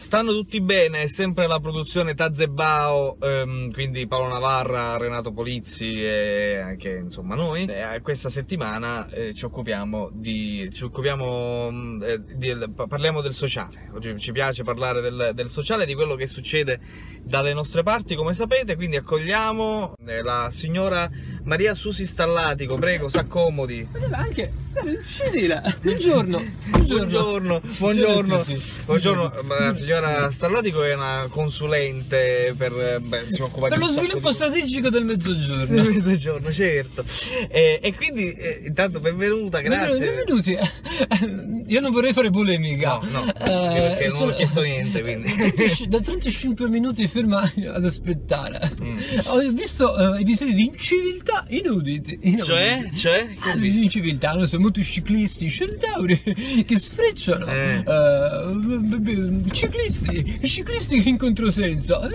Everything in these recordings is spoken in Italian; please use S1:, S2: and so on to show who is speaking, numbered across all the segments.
S1: Stanno tutti bene, è sempre la produzione Tazebao, ehm, quindi Paolo Navarra, Renato Polizzi e anche insomma noi. Eh, questa settimana eh, ci occupiamo di. Ci occupiamo mm, eh, di, parliamo del sociale. Oggi ci piace parlare del, del sociale, di quello che succede dalle nostre parti, come sapete. Quindi accogliamo eh, la signora Maria Susi Stallatico, prego, s'accomodi.
S2: Poteva anche uccidila. Buongiorno.
S1: Buongiorno. Buongiorno. Buongiorno. La signora Stallatico è una consulente per, beh, si
S2: per lo sviluppo
S1: di-
S2: strategico del mezzogiorno.
S1: del mezzogiorno, certo. E, e quindi eh, intanto benvenuta, grazie.
S2: Benvenuti. Io non vorrei fare polemica.
S1: No, no,
S2: Eh,
S1: perché non ho
S2: sono-
S1: chiesto niente, quindi.
S2: Da 35 minuti ferma ad aspettare.
S1: Mm.
S2: Ho visto eh, episodi di inciviltà inauditi. inauditi.
S1: Cioè? Cioè?
S2: Ah, di inciviltà, non so, motociclisti, centauri che sfrecciano,
S1: Eh.
S2: b- ciclisti, ciclisti in controsenso.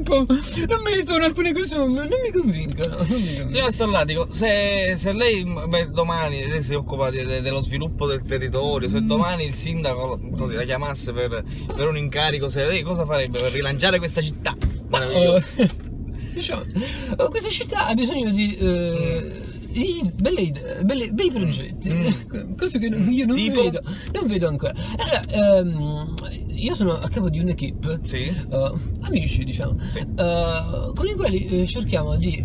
S2: Non mi ritorno alcune cose, non, non mi convincono. Non mi convincono.
S1: Signora Stallatico, se, se lei beh, domani lei si occupa di- de- dello sviluppo del territorio,
S2: Mm.
S1: se domani il sindaco così, la chiamasse per, per un incarico, se lei cosa farebbe per rilanciare questa città? Meravigliosa.
S2: Eh, diciamo, eh, questa città ha bisogno di, eh, di belle idee, belle- bei progetti,
S1: Mm.
S2: cose che io non
S1: Tipo?
S2: vedo, non vedo ancora. Allora, ehm, io sono a capo di un'equipe,
S1: Sì.
S2: eh, amici diciamo,
S1: Sì.
S2: eh, con i quali eh, cerchiamo di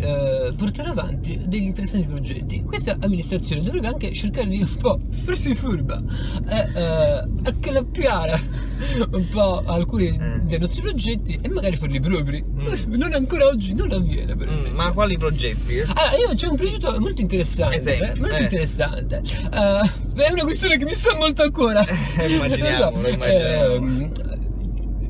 S2: portare avanti degli interessanti progetti. Questa amministrazione dovrebbe anche cercare di un po' farsi furba e accalappiare un po' alcuni
S1: Mm.
S2: dei nostri progetti e magari farli propri.
S1: Mm.
S2: Non ancora oggi non avviene per
S1: Mm,
S2: esempio.
S1: ma quali progetti?
S2: Allora, io c'è un progetto molto interessante, eh, molto
S1: eh.
S2: interessante. Eh, è una questione che mi sta molto a cuore.
S1: Eh, immaginiamolo,
S2: Non so,
S1: immaginiamolo.
S2: ehm,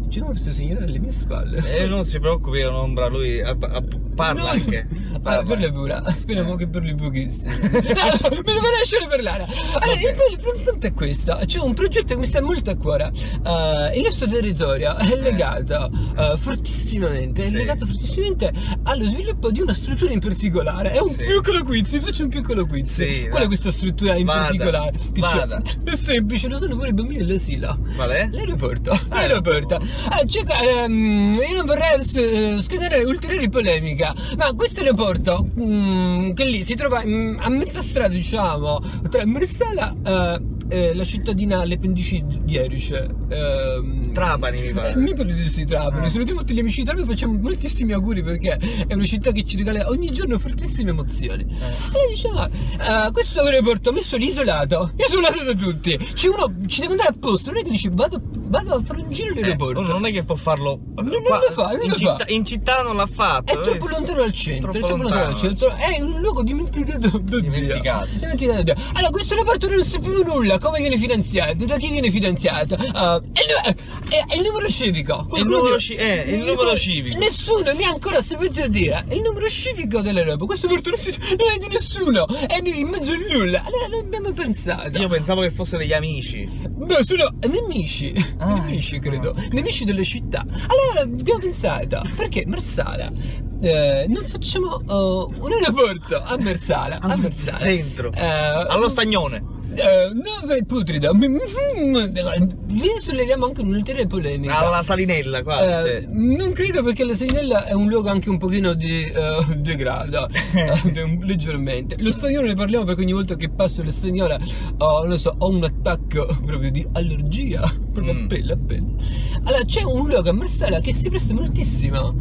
S2: c'è questo signore alle mie spalle.
S1: Eh, non si preoccupi, ombra, lui a- a- parla
S2: No.
S1: anche.
S2: Ah,
S1: Parla.
S2: parla pure, speriamo
S1: Eh.
S2: che parli pochissimo. No, mi devo lasciare parlare. Allora, il, punto è questo: c'è un progetto che mi sta molto a cuore. Eh, il nostro territorio è legato eh, fortissimamente, è
S1: Sì.
S2: legato fortissimamente allo sviluppo di una struttura in particolare. È un
S1: Sì.
S2: piccolo quiz, vi faccio un piccolo quiz.
S1: Sì,
S2: Qual è questa struttura in
S1: Vada,
S2: particolare? Che
S1: vada.
S2: È semplice, lo sono pure i bambini dell'asilo.
S1: Qual è?
S2: L'aeroporto, l'aeroporto. Ah, c'è- ehm, io non vorrei eh, scatenare ulteriori polemica, ma questo aeroporto, mm, che lì si trova mm, a mezza strada, diciamo, tra Marsala e eh, la cittadina, le pendici di Erice. ehm,
S1: Trapani mi pare.
S2: eh, mi pare di sì, Trapani.
S1: Ah.
S2: Salutiamo tutti gli amici di Trapani, facciamo moltissimi auguri perché è una città che ci regala ogni giorno fortissime emozioni. Allora diciamo, eh, questo aeroporto messo lì isolato, isolato da tutti. C'è uno, ci deve andare apposta, non è che dici vado, vado a fare un giro
S1: Eh,
S2: all'aeroporto.
S1: uno non è che può farlo
S2: Non- non lo fa, non
S1: in,
S2: lo
S1: città,
S2: fa.
S1: in città non l'ha fatto
S2: È troppo
S1: eh.
S2: lontano dal centro,
S1: Troppo
S2: è troppo lontano dal centro, è un luogo dimenticato.
S1: Dimenticato.
S2: Dimenticato Dio. Allora, questo aeroporto non sappiamo nulla, come viene finanziato, da chi viene finanziato, eh, e il, e- e il numero civico. Qualcuno
S1: numero ci- eh, il numero civico.
S2: Nessuno mi ha ancora saputo dire il numero civico dell'Europa, questo aeroporto non, è di nessuno, è in mezzo al nulla. Allora non abbiamo pensato.
S1: Io pensavo che fosse degli amici.
S2: Beh, sono nemici,
S1: Ah,
S2: nemici credo, nemici delle città. Allora abbiamo pensato, perché Marsala eh, non facciamo eh, un aeroporto a Marsala, a Marsala.
S1: Dentro.
S2: Eh,
S1: Allo stagnone.
S2: Eh, no, beh, putrido. Lì solleviamo anche un'ulteriore polemica.
S1: Alla salinella qua.
S2: Eh,
S1: cioè.
S2: Non credo perché la Salinella è un luogo anche un pochino di eh, degrado, eh, leggermente. Lo stagnolo ne parliamo perché ogni volta che passo la stagnola ho, non so, ho un attacco proprio di allergia, proprio
S1: Mm.
S2: a pelle, a pelle. Allora c'è un luogo a Marsala che si presta moltissimo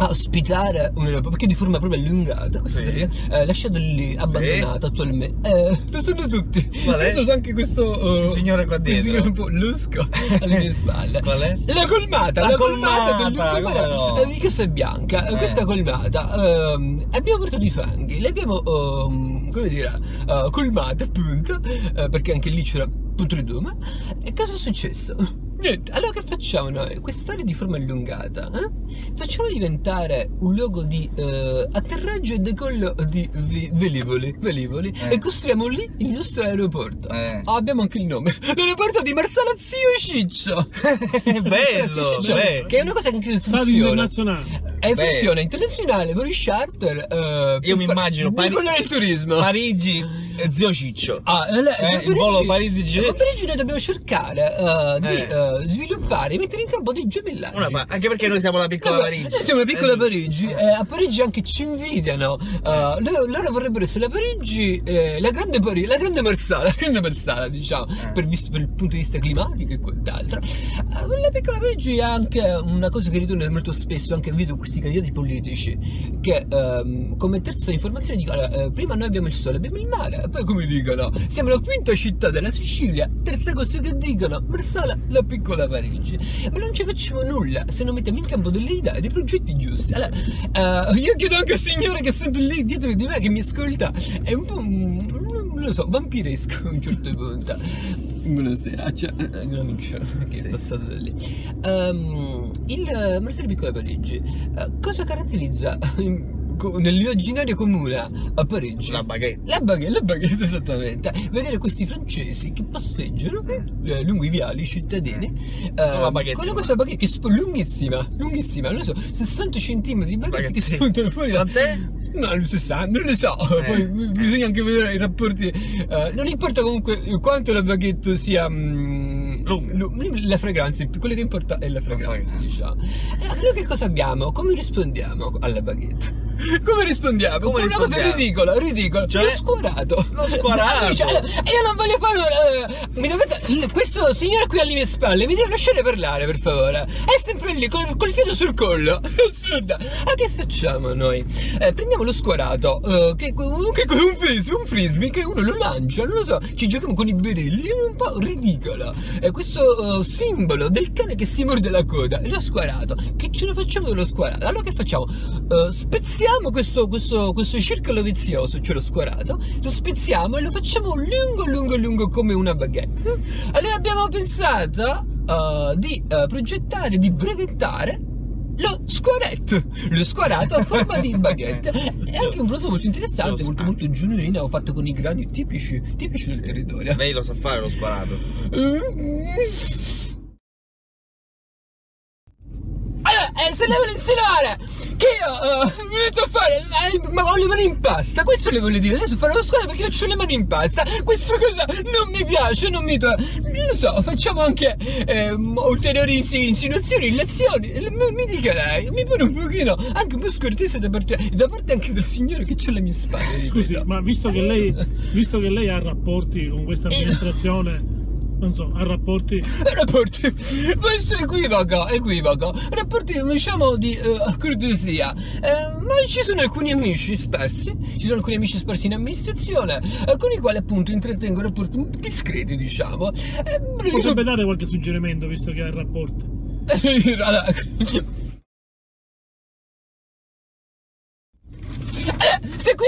S2: a ospitare un aeroporto perché di forma proprio allungata questo
S1: Sì.
S2: sì. eh, lasciato lì abbandonato attualmente eh, lo sanno tutti
S1: Qual è?
S2: So anche questo
S1: Il signore qua
S2: il
S1: dietro.
S2: signore lusco alle mie spalle
S1: Qual è?
S2: la colmata,
S1: La
S2: la,
S1: colmata,
S2: colmata, del
S1: come no?
S2: di Casa Bianca,
S1: Eh.
S2: questa colmata ehm, abbiamo portato i fanghi, l'abbiamo ehm, come dire eh, colmata appunto eh, perché anche lì c'era putredume e cosa è successo? Niente, allora che facciamo noi? Quest'area di forma allungata, eh? facciamo diventare un luogo di eh, atterraggio e decollo di vi- velivoli, velivoli
S1: Eh.
S2: e costruiamo lì il nostro aeroporto.
S1: Eh.
S2: Ah, abbiamo anche il nome, l'aeroporto di Marsala Zio Ciccio.
S1: Bello,
S2: Ciccio,
S1: bello.
S2: Che è una cosa che anche
S3: Stato
S2: funziona.
S3: internazionale.
S2: E
S1: Beh,
S2: funziona internazionale, voli charter. eh,
S1: Io mi immagino Pari-
S2: del turismo.
S1: Parigi e Zio Ciccio.
S2: Ah, eh, le-
S1: Eh,
S2: per
S1: il volo
S2: Parigi-
S1: Parigi-Ginevra.
S2: per Parigi noi dobbiamo cercare eh, di
S1: Eh.
S2: eh, sviluppare e mettere in campo dei gemellaggi.
S1: Una pa- anche perché noi siamo la piccola
S2: No,
S1: Parigi.
S2: Noi siamo una piccola
S1: Eh,
S2: Parigi, eh, a Parigi anche ci invidiano. Eh, loro, loro vorrebbero essere la Parigi, eh, la grande Parigi, la grande Marsala, la grande Marsala, diciamo,
S1: Eh.
S2: per, visto- per il punto di vista climatico e quant'altro. Eh, la piccola Parigi è anche una cosa che ritorna molto spesso, anche vedo questi candidati politici, che ehm, come terza informazione dicono, eh, prima noi abbiamo il sole, abbiamo il mare, e poi come dicono, siamo la quinta città della Sicilia, terza cosa che dicono, Marsala, la piccola Parigi. Ma non ci facciamo nulla se non mettiamo in campo delle idee, dei progetti giusti. Allora, eh, io chiedo anche al signore che è sempre lì dietro di me, che mi ascolta, è un po', un- non lo so, vampiresco a un certo punto. Buonasera, c'è un amico che
S1: Sì.
S2: è passato da lì. Ehm, il Marsala Piccola Parigi, eh, cosa caratterizza nell'immaginario comune a Parigi?
S1: La baguette.
S2: La baguette, la baguette esattamente. Vedere questi francesi che passeggiano eh, lungo i viali cittadini eh,
S1: la baguette.
S2: con questa baguette che è sp- lunghissima, lunghissima, non lo so, 60 cm di baguette che spuntano fuori da...
S1: Quant'è?
S2: No, non 60, non ne so, poi bisogna anche vedere i rapporti. eh, non importa comunque quanto la baguette sia. mm,
S1: Lunga.
S2: lu- la fragranza, quello che importa è la fragranza, diciamo. Allora, che cosa abbiamo? Come rispondiamo alla baguette? Come rispondiamo?
S1: Come
S2: Con una cosa
S1: rispondiamo?
S2: ridicola, ridicola.
S1: Cioè?
S2: Lo squadrato.
S1: Lo squadrato.
S2: Ma dice, allora, io non voglio fare. eh, mi dovete, questo signore qui alle mie spalle mi deve lasciare parlare, per favore. È sempre lì, col, col fiato sul collo. Assurda. Ma che facciamo noi? Eh, prendiamo lo squadrato, eh, che, che è un frisbee, un frisbee che uno lo lancia, non lo so, ci giochiamo con i berilli, è un po' ridicolo. Eh, questo eh, simbolo del cane che si morde la coda, lo squadrato. Che ce ne facciamo dello squadrato? Allora che facciamo? Eh, spezziamo questo, questo, questo circolo vizioso, cioè lo squadrato, lo spezziamo e lo facciamo lungo, lungo, lungo come una baguette. Allora abbiamo pensato eh, di eh, progettare, di brevettare lo squaretto, lo squadrato a forma di baguette. È anche un prodotto molto interessante, molto, molto genuino, fatto con i grani tipici, tipici del territorio.
S1: Lei lo sa fare lo sparato.
S2: Allora, eh, se lei vuole insinuare che io eh, mi metto a fare eh, ma ho le mani in pasta, questo le voglio dire, adesso farò lo squadra perché io ho le mani in pasta, questa cosa non mi piace, non mi to- non lo so, facciamo anche eh, ulteriori insi- insinuazioni, illazioni, Eh, mi, dica lei, mi pare un pochino, anche un po' scortese da parte, da parte anche del signore che c'è alle mie spalle.
S3: Scusi, ma visto che lei, visto che lei ha rapporti con questa
S2: Eh.
S3: amministrazione, non so, ha rapporti.
S2: rapporti. Questo è equivoco equivoco. Rapporti diciamo di eh, cortesia. Eh, ma ci sono alcuni amici sparsi ci sono alcuni amici sparsi in amministrazione eh, con i quali appunto intrattengo rapporti discreti diciamo. Eh,
S3: Potrebbe dare qualche suggerimento visto che ha
S2: allora, Eh, se qui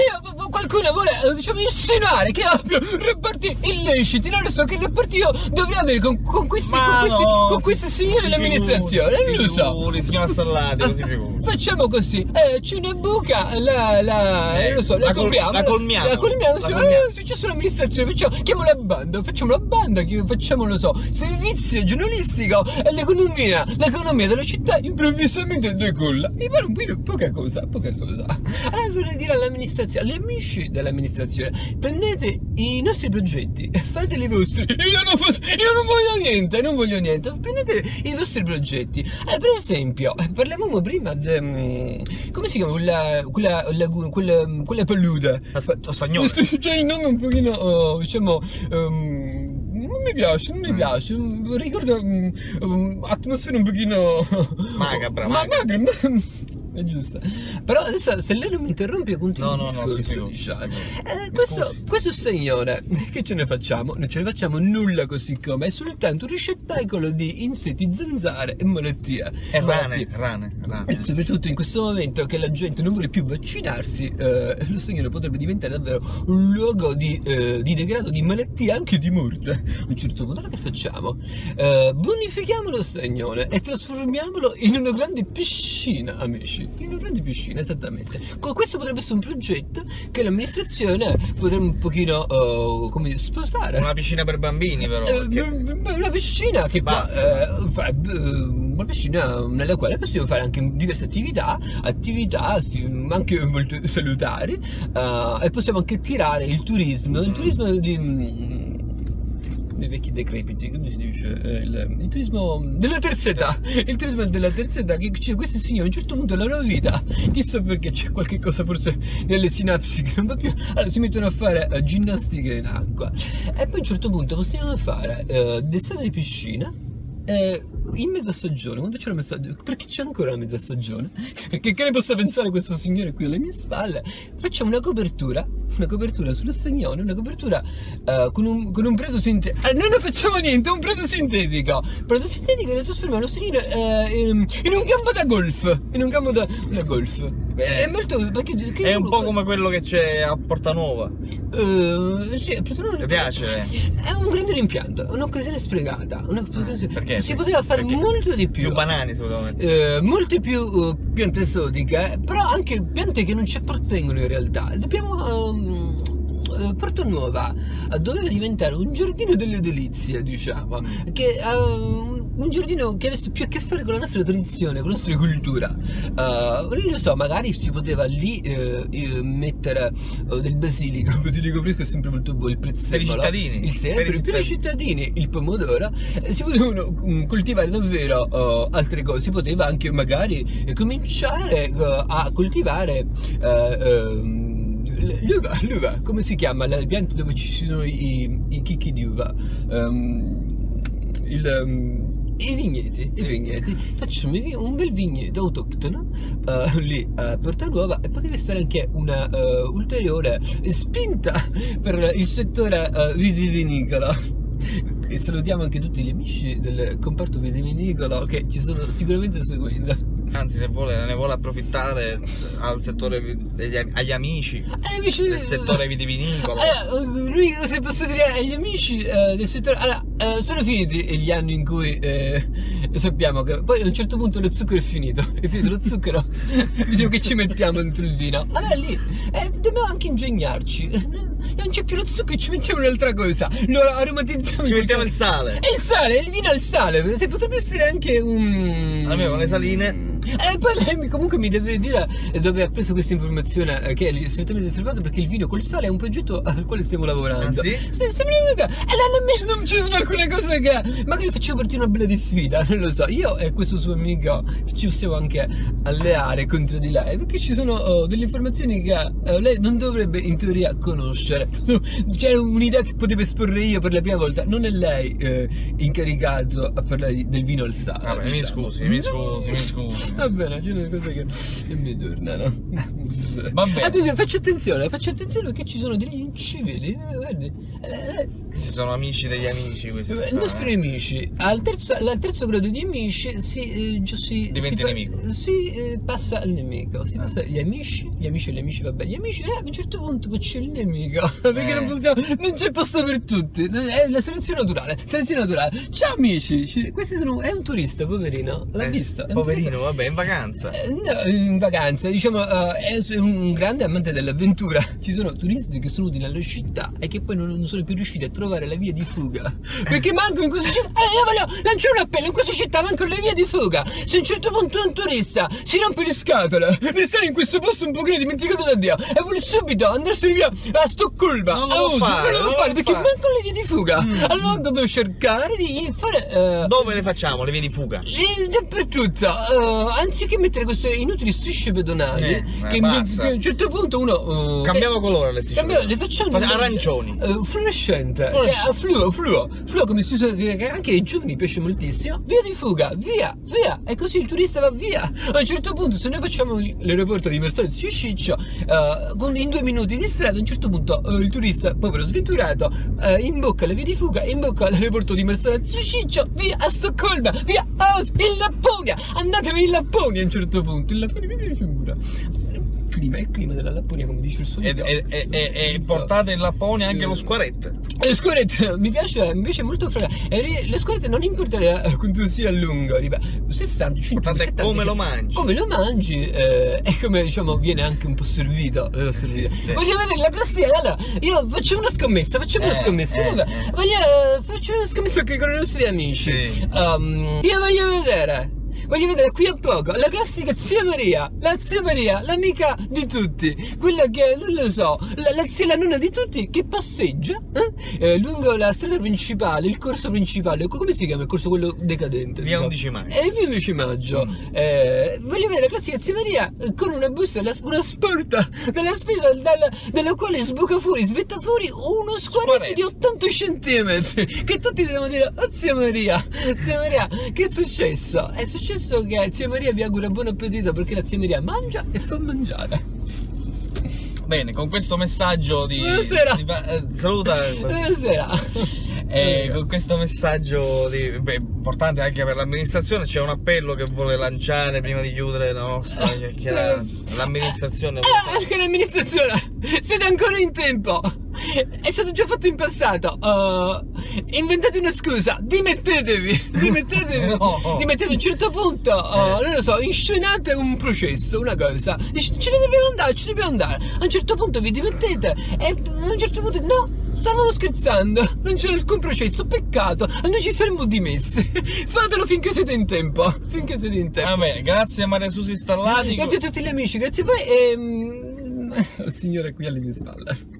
S2: qualcuno vuole eh, diciamo insinuare che abbia rapporti illeciti non lo so che rapporti io dovrei avere con, con questi, con questi, con questi signori dell'amministrazione non lo so
S1: signora Stallati, così figuri.
S2: Facciamo così, eh, c'è una buca, la, la,
S1: Eh,
S2: lo so, la,
S1: la col-
S2: colmiamo.
S1: la colmiamo.
S2: La colmiamo,
S1: La
S2: sì,
S1: colmiamo.
S2: eh, è successo all'amministrazione, facciamo, chiamo la banda, facciamo la banda, facciamo, lo so, servizio giornalistico e l'economia, l'economia della città improvvisamente decolla. Mi pare un po' poca cosa, poca cosa. Allora vorrei dire all'amministrazione, agli amici dell'amministrazione, prendete i nostri progetti e fateli vostri. Io non, io non voglio niente, non voglio niente. Prendete i vostri progetti. Allora, per esempio, parlavamo prima di... come si chiama quella, quella laguna, quella, quella palude?
S1: Stagnone.
S2: Sì, C'è il nome un pochino, oh, diciamo... ehm, non mi piace, non mi
S1: Mm.
S2: piace. Ricorda um, um, atmosfera un pochino
S1: Macabra,
S2: ma magra, ma- è giusto. Però adesso se lei non mi interrompe io continuo
S1: No,
S2: il
S1: no, no,
S2: discorso,
S1: figuri,
S2: diciamo. Eh, questo, questo signore, che ce ne facciamo? Non ce ne facciamo nulla così come, è soltanto un ricettacolo di insetti, zanzare e malattie.
S1: E rane, rane, rane.
S2: E soprattutto in questo momento che la gente non vuole più vaccinarsi, eh, lo Stagnone potrebbe diventare davvero un luogo di, eh, di degrado, di malattie, anche di morte. A un certo punto, allora che facciamo? Eh, bonifichiamo lo Stagnone e trasformiamolo in una grande piscina, amici. Piscina, in una grande piscina, esattamente. Con questo potrebbe essere un progetto che l'amministrazione potrebbe un pochino, eh, come dire, sposare.
S1: Una piscina per bambini, però.
S2: Eh,
S1: perché-
S2: una piscina che
S1: Basta.
S2: eh, fa- b- una piscina nella quale possiamo fare anche diverse attività, attività anche molto salutari eh, e possiamo anche tirare il turismo, il turismo di, mm, dei vecchi decrepiti, come si dice? Eh, il, il turismo della terza età, il turismo della terza età che c'è questi signori a un certo punto della loro vita, chissà perché c'è qualche cosa forse nelle sinapsi che non va più, allora si mettono a fare ginnastica in acqua e poi a un certo punto possiamo fare eh, d'estate di piscina eh, in mezza stagione, quando c'è la mezza perché c'è ancora la mezza stagione, che, che ne possa pensare questo signore qui alle mie spalle, facciamo una copertura, una copertura sullo stagnone, una copertura eh, con, un, con un prato sintetico, eh, noi non facciamo niente, è un prato sintetico, prato sintetico lo trasformiamo lo stagnone eh, in, in un campo da golf, in un campo da, da golf, è, è molto, perché,
S1: È un po' come quello che c'è a Portanova.
S2: eh, sì, però-
S1: Ti piace?
S2: È un grande rimpianto, è un'occasione sprecata. Un'occasione...
S1: Perché?
S2: Si poteva fare
S1: Perché?
S2: molto di più.
S1: Più banani, secondo me.
S2: Eh, molte più eh, piante esotiche, però anche piante che non ci appartengono in realtà. Dobbiamo. ehm, eh, Porto Nuova eh, doveva diventare un giardino delle delizie, diciamo, che ehm, un giardino che avesse più a che fare con la nostra tradizione, con la nostra cultura. Eh, non lo so, magari si poteva lì eh, eh, mettere eh, del basilico, il basilico fresco è sempre molto buono, il prezzemolo,
S1: cittadini,
S2: il
S1: per i
S2: sempre, per i cittadini, il pomodoro, eh, si potevano mm, coltivare davvero eh, altre cose, si poteva anche magari eh, cominciare eh, a coltivare eh, l- l'uva, l'uva, come si chiama? La pianta dove ci sono i, i chicchi di uva. Ehm, il, ehm, i vigneti, i vigneti, facciamo un bel vigneto autoctono eh, lì a Porta Nuova e potrebbe essere anche una eh, ulteriore spinta per il settore eh, vitivinicolo. E salutiamo anche tutti gli amici del comparto vitivinicolo che ci stanno sicuramente seguendo.
S1: Anzi, ne vuole, ne vuole approfittare al settore degli, agli amici
S2: Eh, amici
S1: del settore vitivinicolo.
S2: Allora, lui, se posso dire agli amici eh, del settore, allora, eh, sono finiti gli anni in cui eh, sappiamo che poi a un certo punto lo zucchero è finito, è finito lo zucchero, diciamo che ci mettiamo dentro il vino. Allora lì eh, dobbiamo anche ingegnarci, Eh, non c'è più lo zucchero, ci mettiamo un'altra cosa, lo aromatizziamo.
S1: Ci mettiamo il sale.
S2: e il sale, il vino al sale, se potrebbe essere anche un...
S1: Almeno le saline.
S2: E poi lei mi- comunque mi deve dire dove ha preso questa informazione eh, che è strettamente riservato perché il vino col sale è un progetto al quale stiamo lavorando.
S1: Ah, sì?
S2: Mi dica, E là nemmeno non ci sono alcune cose che magari facciamo partire una bella diffida, non lo so. Io e questo suo amico ci possiamo anche alleare contro di lei perché ci sono oh, delle informazioni che eh, lei non dovrebbe in teoria conoscere. C'era un'idea che potevo esporre io per la prima volta, non è lei eh, incaricato a parlare di- del vino al sale.
S1: Vabbè, mi
S2: diciamo.
S1: scusi, mi scusi, mi scusi.
S2: Va bene, c'è una cosa che che mi tornano.
S1: Va bene.
S2: Attenzione, faccio attenzione, faccio attenzione perché ci sono degli incivili. eh, Guardi, eh,
S1: Questi sono amici degli amici questi.
S2: eh, i
S1: qua,
S2: nostri
S1: eh.
S2: amici, al terzo, al terzo grado di amici si, eh, si,
S1: Diventa
S2: si,
S1: nemico.
S2: si eh, passa al nemico. Si
S1: Ah.
S2: passa gli amici, gli amici e gli amici, vabbè, gli amici, eh, a un certo punto poi c'è il nemico. Perché
S1: Eh.
S2: non possiamo, non c'è posto per tutti. È la selezione naturale. Selezione naturale. Ciao amici, ci- questi sono, è un turista, poverino. L'ha
S1: Eh,
S2: visto?
S1: Poverino, vabbè, in vacanza.
S2: Eh, no, in vacanza, diciamo, eh, è un grande amante dell'avventura. Ci sono turisti che sono venuti nella città e che poi non, non sono più riusciti a trovare la via di fuga. Perché manco in questa città. Eh, io voglio lanciare un appello: in questa città manco le vie di fuga. Se a un certo punto un turista si rompe le scatole di stare in questo posto un pochino dimenticato da Dio e vuole subito andarsene via a Stoccolma,
S1: Non lo
S2: a
S1: fare,
S2: non lo fare perché
S1: fare.
S2: mancano le vie di fuga.
S1: Mm.
S2: Allora dobbiamo cercare di fare. eh,
S1: Dove le facciamo? Le vie di fuga?
S2: Dappertutto, eh, anziché mettere queste inutili strisce pedonali,
S1: Eh,
S2: che,
S1: eh, basta.
S2: a un certo punto uno. eh,
S1: Cambiamo
S2: che-
S1: colore le strisce.
S2: cambiamo- le facciamo
S1: arancioni.
S2: eh, fluorescente,
S1: Fluorescente.
S2: ha fluo, fluo, fluo come si usa, che che anche ai giovani piace moltissimo. Via di fuga, via, via, e così il turista va via. A un certo punto, se noi facciamo l'aeroporto di Mercedes di Sciccio, eh, con- in due minuti di strada, a un certo punto eh, il turista, povero sventurato, eh, imbocca la via di fuga, imbocca l'aeroporto di Mercedes di Sciccio, via a Stoccolma, via a in Lapponia, andatevi in Lapponia a un certo punto, in Lapponia mi piace pure. clima, il clima della Lapponia, come dice il suo
S1: E, e- e- e- e portate in Lappone anche lo squarette.
S2: Le scorrette mi piace, mi piace molto fregare. E le scorrette non importa eh, quanto sia lungo, ripeto, 60, 50,
S1: Guardate
S2: 70,
S1: come lo mangi.
S2: Come lo mangi eh, e come diciamo viene anche un po' servito. eh, servito.
S1: sì.
S2: Voglio vedere la classifica. Allora, io facciamo una scommessa, facciamo una
S1: Eh,
S2: scommessa.
S1: eh, eh.
S2: voglio, facciamo una scommessa anche con i nostri amici.
S1: Sì.
S2: Um, io voglio vedere. Voglio vedere qui a poco la classica zia Maria, la zia Maria, l'amica di tutti, quella che non lo so, la, la zia la nonna di tutti che passeggia eh, eh, lungo la strada principale, il corso principale, come si chiama il corso quello decadente?
S1: Via
S2: diciamo?
S1: 11 maggio.
S2: E via 11 maggio. Eh, voglio vedere la classica zia Maria eh, con una busta, una sporta della spesa dalla, dalla quale sbuca fuori, svetta fuori uno squadretto di 80 centimetri che tutti devono dire, oh zia Maria, zia Maria, che è successo? È successo che zia Maria vi augura buon appetito perché la zia Maria mangia e fa mangiare.
S1: Bene, con questo messaggio di.
S2: Buonasera.
S1: di- eh, saluta.
S2: Buonasera.
S1: E con questo messaggio di- beh, importante anche per l'amministrazione, c'è un appello che vuole lanciare prima di chiudere la nostra chiacchierata. L'amministrazione.
S2: Ah, anche l'amministrazione, siete ancora in tempo. È stato già fatto in passato. Uh, inventate una scusa, dimettetevi. Dimettetevi.
S1: No.
S2: Dimettete a un certo punto, uh, non lo so, inscenate un processo, una cosa. Dici, ce ne dobbiamo andare, ce ne dobbiamo andare. A un certo punto vi dimettete e a un certo punto no. Stavamo scherzando, non c'era alcun processo, peccato, noi ci saremmo dimessi. Fatelo finché siete in tempo, finché siete in tempo.
S1: Va bene, grazie a Maria Susi Stallati.
S2: Grazie a tutti gli amici, grazie a voi e... mm, il signore qui alle mie spalle.